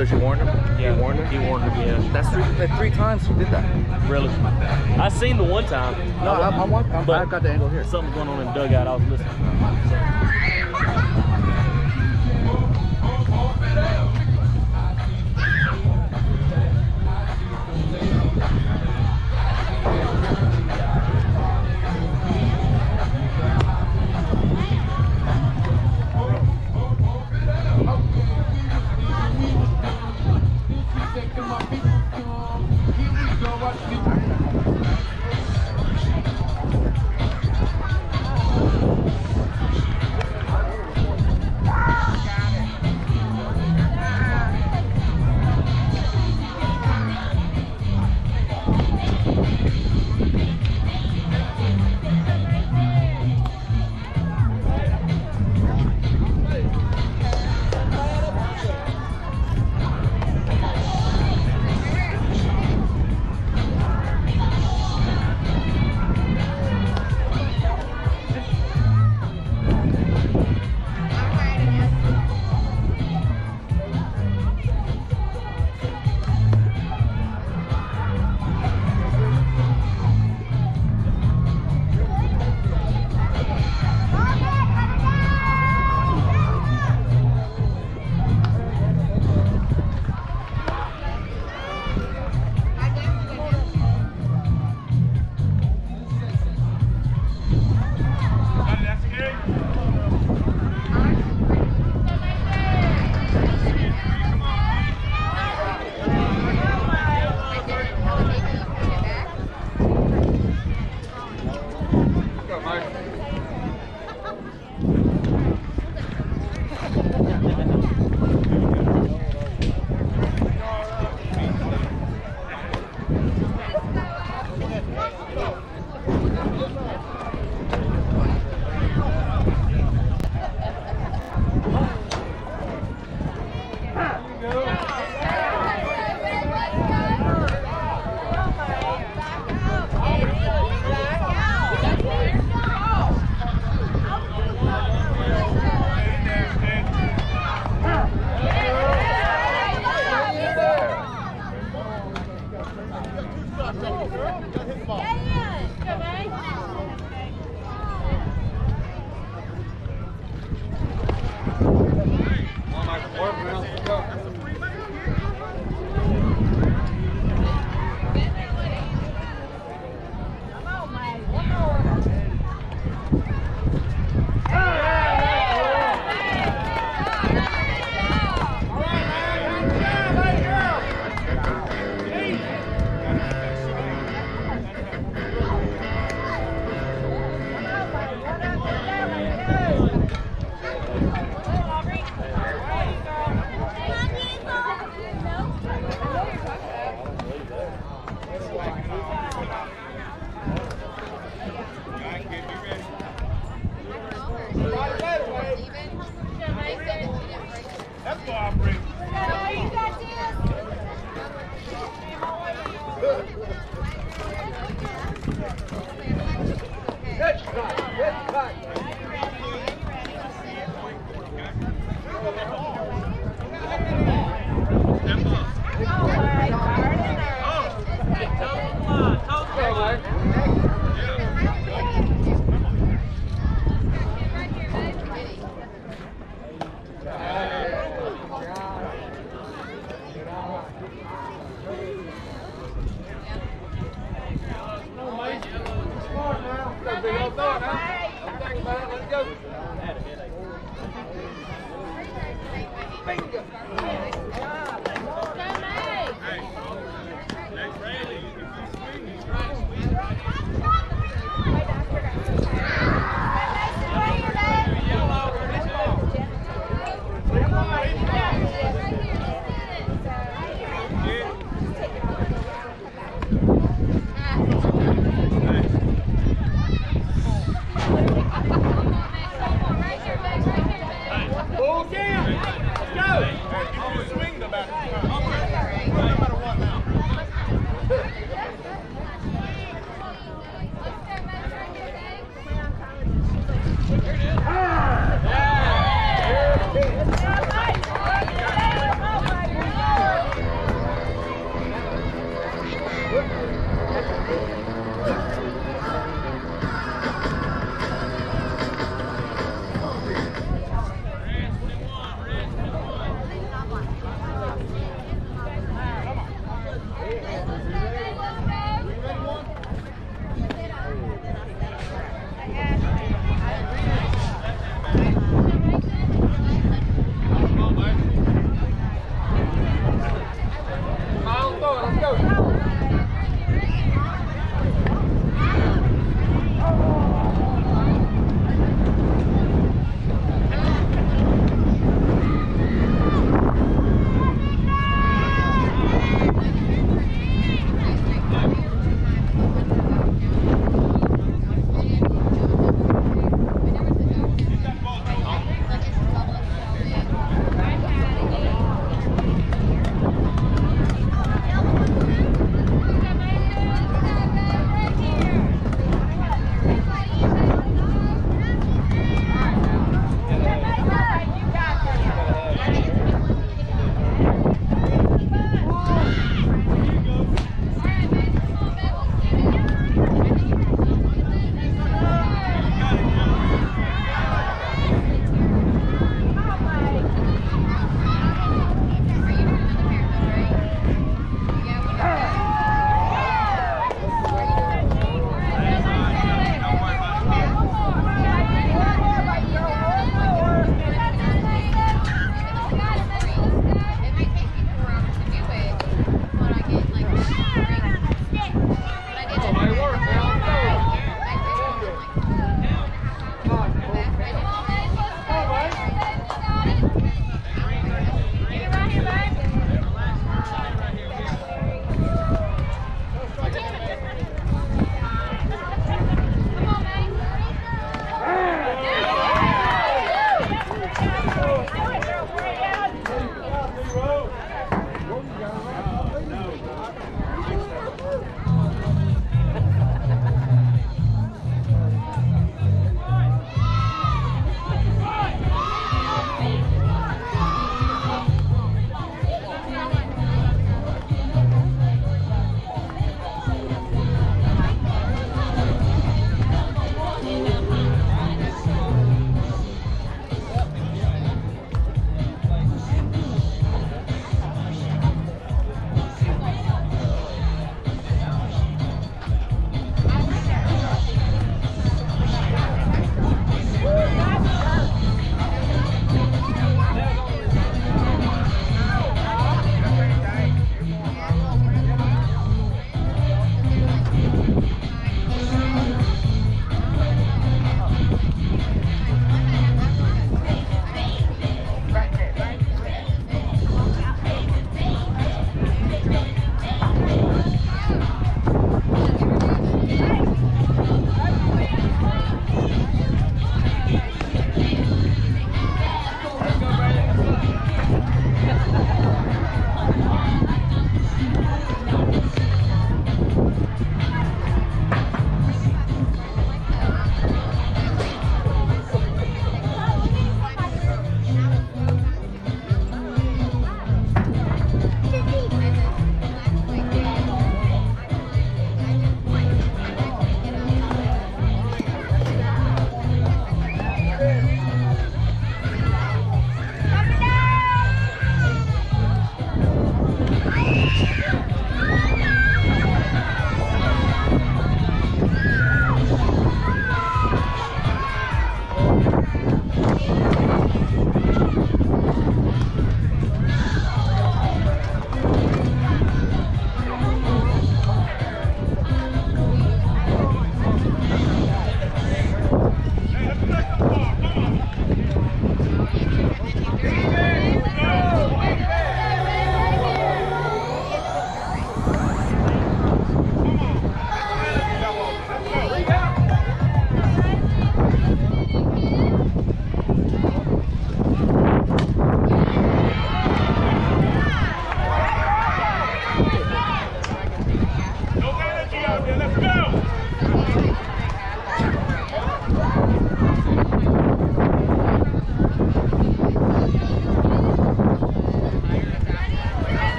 So she warned him? Yeah, He warned her? He warned her, yeah. That's three, like three times she did that. Really. I seen the one time. No, watching- I'm, But- I've got the angle here. Something going on in the dugout. I was listening.